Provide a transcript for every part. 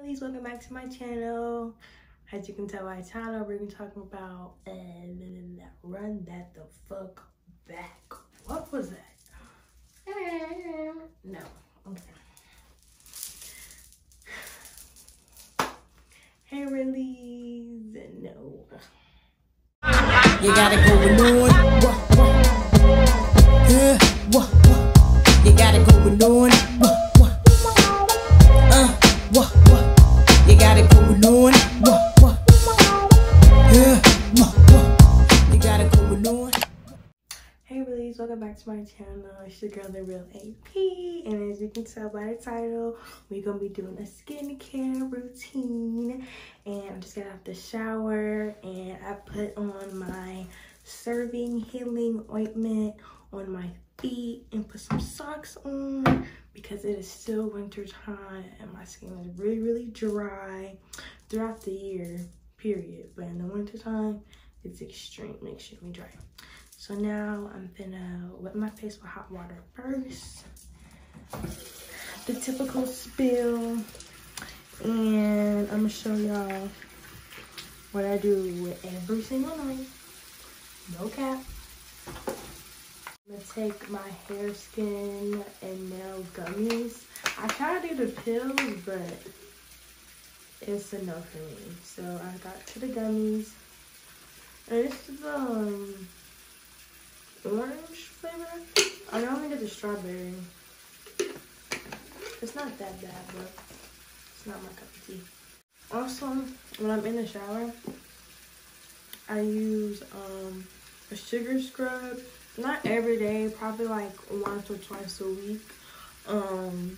Please welcome back to my channel. As you can tell by the title, we're gonna be talking about uh, run that the fuck back. What was that? No. Okay. Hair release. No. You gotta go with on. Wah, wah. Yeah, wah, wah. You gotta go with on. Wah, Hey Release, welcome back to my channel. It's your girl, The Real AP. And as you can tell by the title, we're going to be doing a skincare routine. And I'm just going to the shower. And I put on my CeraVe Healing Ointment on my feet and put some socks on because it is still winter time and my skin is really, really dry throughout the year, period. But in the winter time, it's extremely, extremely dry. So now I'm gonna wet my face with hot water first. The typical spill. And I'm gonna show y'all what I do with every single night. No cap. I'm gonna take my hair, skin, and nail gummies. I try to do the pills, but it's enough for me. So I got to the gummies. And this is um orange flavor. I normally get the strawberry. It's not that bad, but it's not my cup of tea. Also, when I'm in the shower, I use um, a sugar scrub. Not every day, probably like once or twice a week. Um,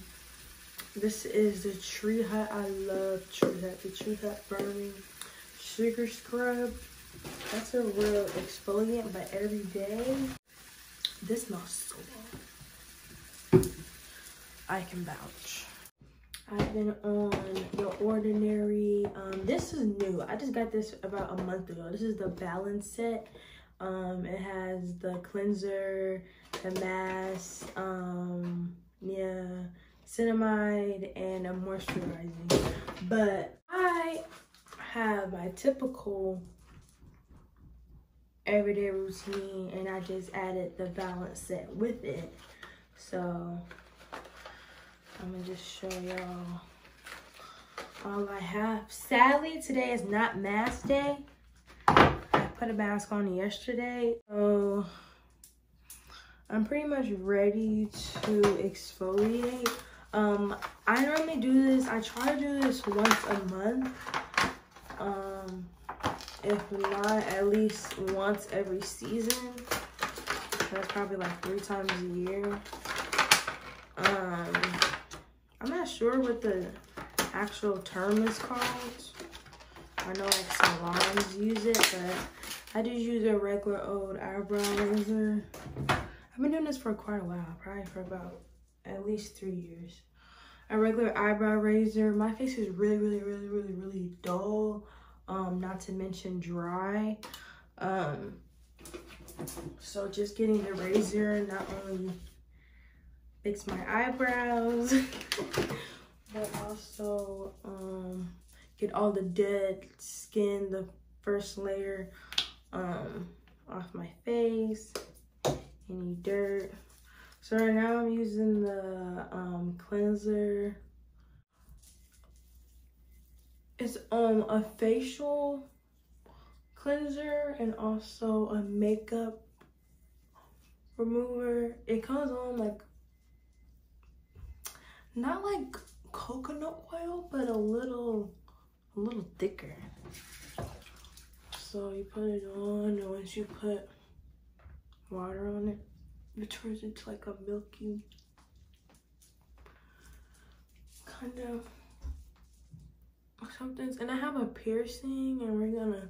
this is the Tree Hut. I love Tree Hut. The Tree Hut Burning Sugar Scrub. That's a real exfoliant, but every day, this smells so good. I can vouch. I've been on The Ordinary. Um, this is new. I just got this about a month ago. This is the Balance Set. Um, it has the cleanser, the mask, um, yeah, niacinamide, and a moisturizing. But I have my typical everyday routine and I just added the balance set with it. So I'm gonna just show y'all all I have. Sadly, today is not mask day. I put a mask on yesterday. So I'm pretty much ready to exfoliate. Um, I normally do this, I try to do this once a month. Um, if not at least once every season. That's probably like three times a year. Um, I'm not sure what the actual term is called. I know like salons use it, but I just use a regular old eyebrow razor. I've been doing this for quite a while, probably for about at least three years. A regular eyebrow razor. My face is really, really, really, really, really dull um, not to mention dry. Um, so just getting the razor not only fix my eyebrows, but also um, get all the dead skin, the first layer um, off my face, any dirt. So right now I'm using cleanser it's um a facial cleanser and also a makeup remover. It comes on like not like coconut oil, but a little a little thicker. So you put it on and once you put water on it, it turns into like a milky kind of something and I have a piercing and we're gonna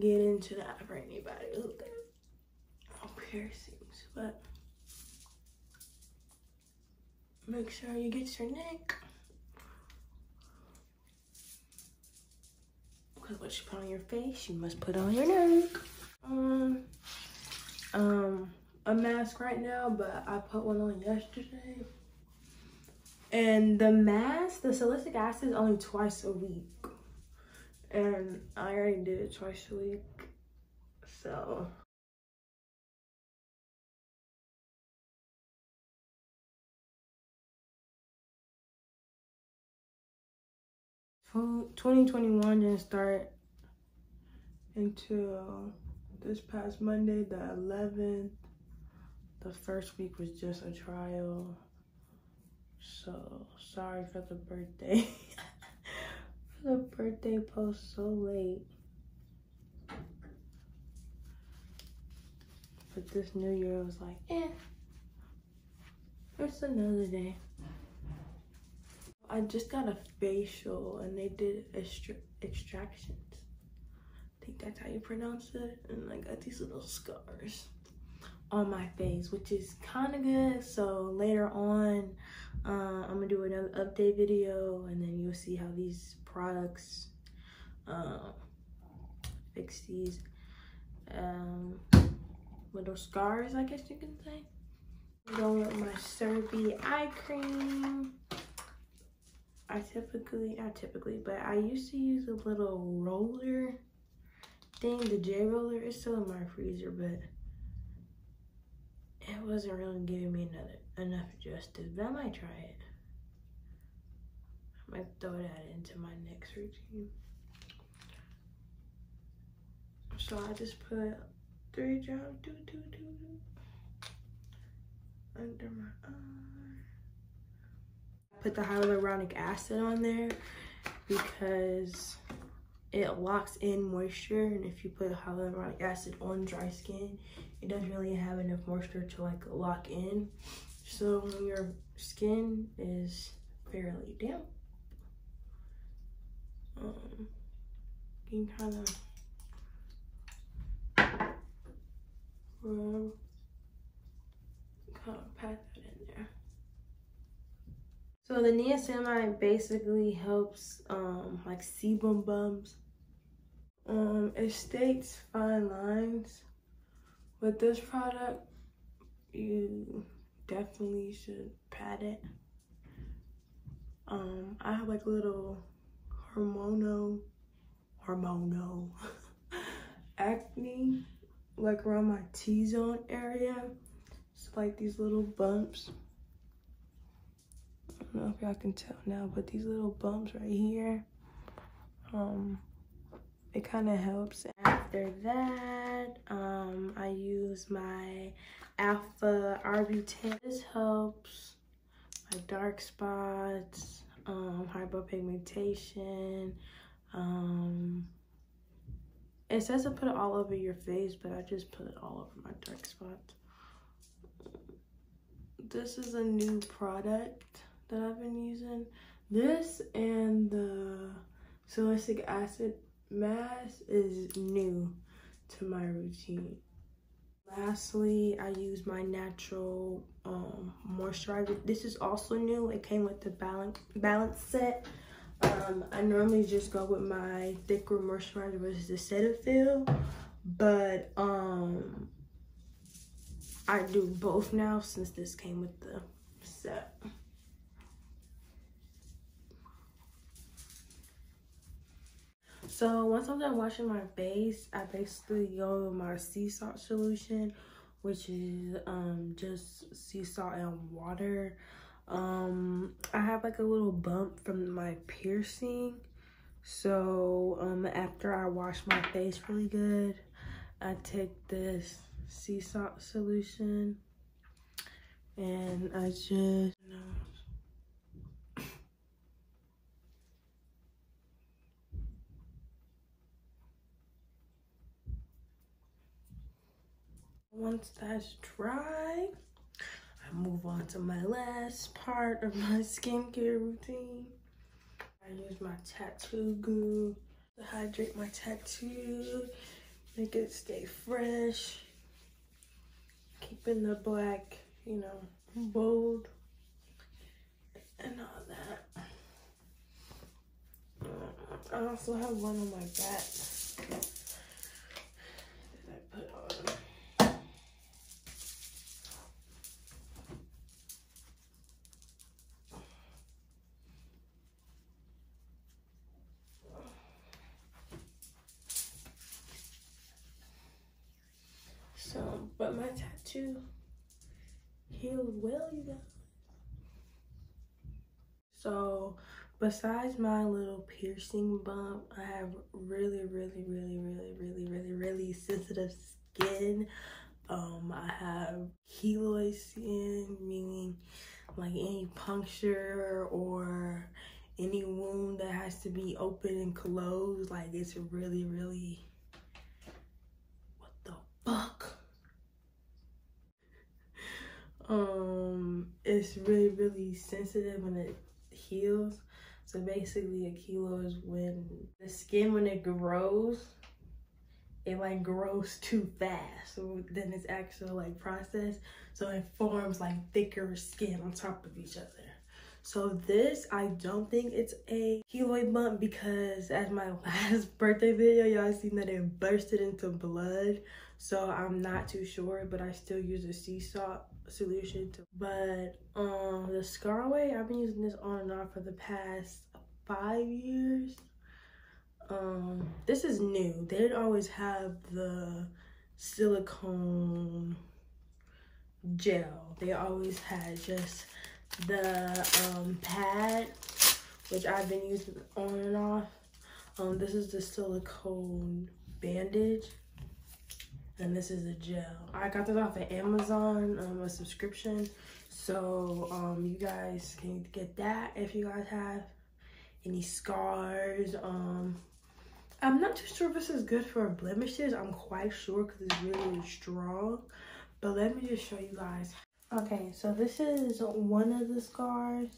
get into that for anybody who got piercings but make sure you get your neck. Because what you put on your face you must put on your neck. Um um a mask right now but I put one on yesterday And the mask, the salicylic acid is only twice a week. And I already did it twice a week. So Twenty twenty one didn't start until this past Monday, the eleventh. The first week was just a trial. So sorry for the birthday. for the birthday post so late. But this new year I was like, eh, it's another day. I just got a facial and they did extra extractions. I think that's how you pronounce it. And I got these little scars on my face, which is kind of good. So later on, uh, I'm gonna do another update video and then you'll see how these products uh, fix these um, little scars, I guess you can say. Going with my CeraVe eye cream. I typically, not typically, but I used to use a little roller thing, the jade roller. is still in my freezer, but wasn't really giving me another enough justice. But I might try it. I might throw that into my next routine. So I just put three drops, do, do, do, do, under my eye. Put the hyaluronic acid on there because it locks in moisture and if you put hyaluronic acid on dry skin it doesn't really have enough moisture to like lock in. So when your skin is fairly damp. Um, you can kind of rub kind of pat that in there. So the niacinamide basically helps um, like sebum bumps um, it states fine lines. With this product, you definitely should pat it. Um, I have like little hormonal, hormonal acne, like around my T-zone area. It's like these little bumps. I don't know if y'all can tell now, but these little bumps right here. Um, it kind of helps. After that, um, I use my Alpha Arbutin. This helps my dark spots, um, hyperpigmentation. Um, it says to put it all over your face, but I just put it all over my dark spots. This is a new product that I've been using. This and the salicylic acid mask is new to my routine. Lastly, I use my natural um, moisturizer. This is also new. It came with the balance, balance set. Um, I normally just go with my thicker moisturizer versus the Cetaphil. But um, I do both now since this came with the set. So once I'm done washing my face, I basically go with my sea salt solution, which is um, just sea salt and water. Um, I have like a little bump from my piercing. So um, after I wash my face really good, I take this sea salt solution and I just, you know, Once that's dry, I move on to my last part of my skincare routine. I use my tattoo goo to hydrate my tattoo, make it stay fresh, keeping the black, you know, bold and all that. I also have one on my back. But my tattoo healed well, you guys. So besides my little piercing bump, I have really, really, really, really, really, really, really sensitive skin. Um, I have keloid skin, meaning like any puncture or any wound that has to be open and closed. Like it's really, really, what the fuck? Um, it's really, really sensitive when it heals. So basically a keloid is when the skin, when it grows, it like grows too fast. So then it's actually like processed. So it forms like thicker skin on top of each other. So this, I don't think it's a keloid bump because as my last birthday video, y'all seen that it bursted into blood. So I'm not too sure, but I still use a sea salt solution. To, but um, the ScarAway, I've been using this on and off for the past five years. Um, this is new. They didn't always have the silicone gel. They always had just the um, pad, which I've been using on and off. Um, this is the silicone bandage. And this is a gel. I got this off of Amazon, um, a subscription. So um, you guys can get that if you guys have any scars. Um, I'm not too sure if this is good for blemishes. I'm quite sure because it's really, really strong. But let me just show you guys Okay, so this is one of the scars.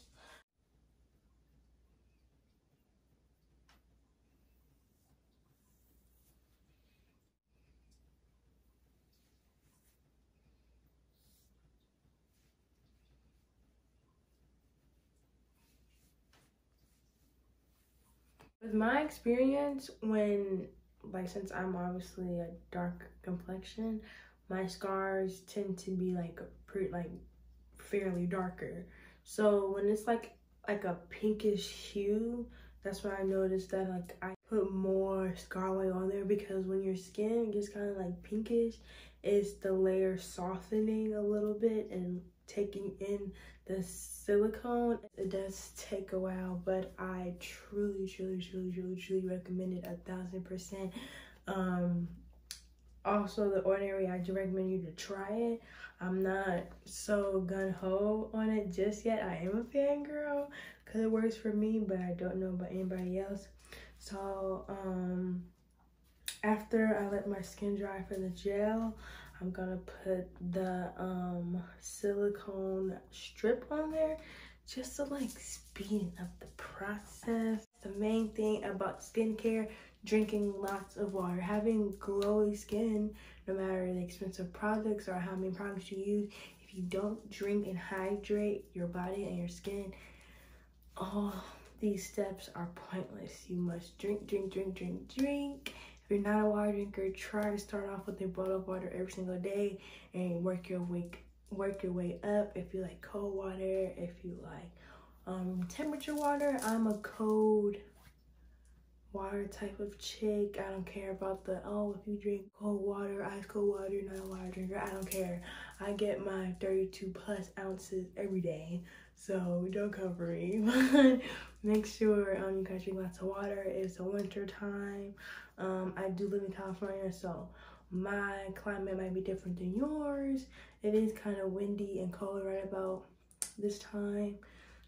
My experience, when, like, since I'm obviously a dark complexion, my scars tend to be like pretty like fairly darker. So when it's like like a pinkish hue that's when i noticed that like i put more scarlet on there because when your skin gets kind of like pinkish it's the layer softening a little bit and taking in the silicone it does take a while but i truly truly truly truly truly recommend it a thousand percent. Um also the ordinary i do recommend you to try it. I'm not so gun-ho on it just yet. I am a fangirl because it works for me but i don't know about anybody else. So um after i let my skin dry for the gel i'm gonna put the um silicone strip on there just to like speed up the process the main thing about skincare drinking lots of water, having glowy skin, no matter the expensive products or how many products you use, if you don't drink and hydrate your body and your skin, all these steps are pointless. You must drink, drink, drink, drink, drink. If you're not a water drinker, try to start off with a bottle of water every single day and work your way work your way up. If you like cold water, if you like um, temperature water, I'm a cold water type of chick. I don't care about the, oh, if you drink cold water, ice cold water, you're not a water drinker. I don't care. I get my 32 plus ounces every day. So don't come for me. Make sure um, you guys drink lots of water. It's a winter time. Um, I do live in California, so my climate might be different than yours. It is kind of windy and cold right about this time.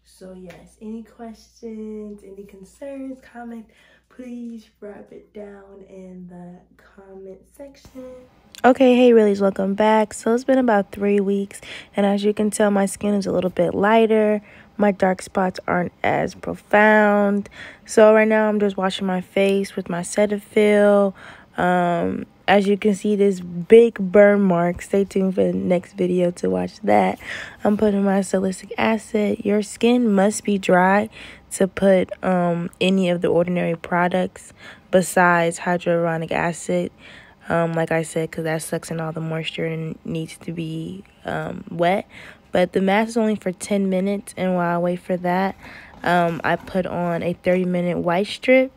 So yes, any questions, any concerns, comment please wrap it down in the comment section. Okay, hey Reallys, welcome back. So it's been about three weeks, and as you can tell, my skin is a little bit lighter. My dark spots aren't as profound. So right now, I'm just washing my face with my Cetaphil. Um, as you can see this big burn mark stay tuned for the next video to watch that i'm putting my salicylic acid your skin must be dry to put um, any of the ordinary products besides hyaluronic acid um, like i said because that sucks in all the moisture and needs to be um, wet but the mask is only for 10 minutes and while i wait for that um, i put on a 30 minute white strip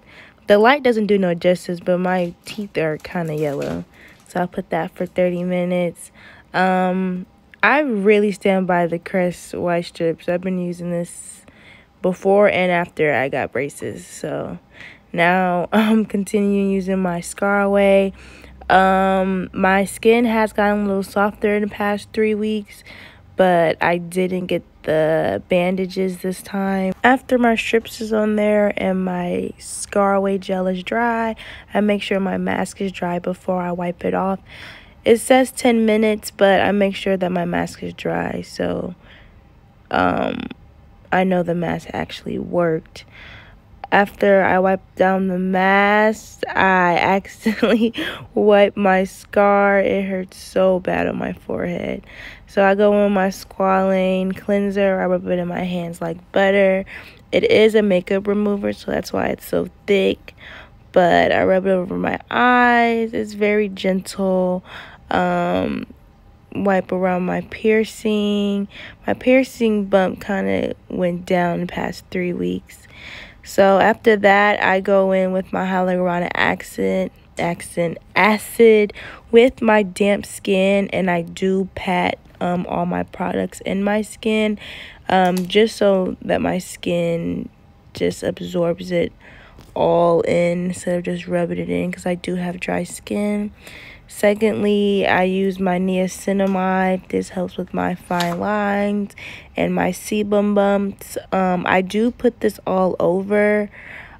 the light doesn't do no justice, but my teeth are kind of yellow. So I'll put that for 30 minutes. Um, I really stand by the Crest white strips. I've been using this before and after I got braces. So now I'm continuing using my ScarAway. Um, my skin has gotten a little softer in the past three weeks, but I didn't get the bandages this time. After my strips is on there and my ScarAway gel is dry, I make sure my mask is dry before I wipe it off. It says 10 minutes, but I make sure that my mask is dry so um, I know the mask actually worked after I wiped down the mask, I accidentally wiped my scar. It hurt so bad on my forehead. So I go in my squalane cleanser. I rub it in my hands like butter. It is a makeup remover, so that's why it's so thick. But I rub it over my eyes. It's very gentle. Um, wipe around my piercing. My piercing bump kind of went down the past three weeks. So after that, I go in with my hyaluronic accent accent acid with my damp skin and I do pat um, all my products in my skin um, just so that my skin just absorbs it all in instead of just rubbing it in because I do have dry skin. Secondly, I use my niacinamide. This helps with my fine lines and my sebum bumps. Um, I do put this all over.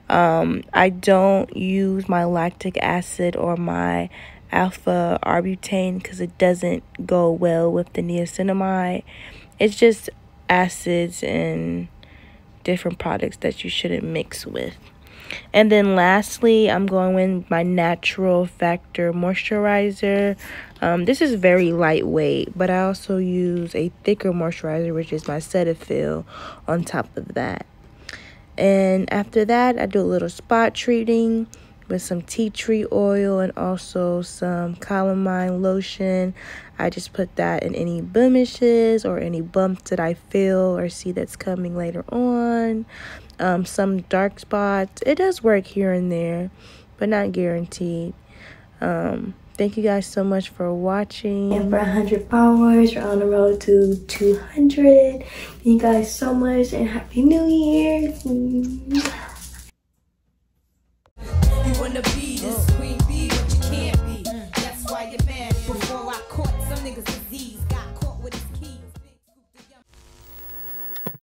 Um, I don't use my lactic acid or my alpha arbutin because it doesn't go well with the niacinamide. It's just acids and different products that you shouldn't mix with. And then lastly, I'm going with my Natural Factor Moisturizer. Um, this is very lightweight, but I also use a thicker moisturizer, which is my Cetaphil, on top of that. And after that, I do a little spot treating with some tea tree oil and also some calamine lotion. I just put that in any blemishes or any bumps that I feel or see that's coming later on um, some dark spots. It does work here and there, but not guaranteed. Um, thank you guys so much for watching. And for 100 followers, we're on the road to 200. Thank you guys so much and Happy New Year.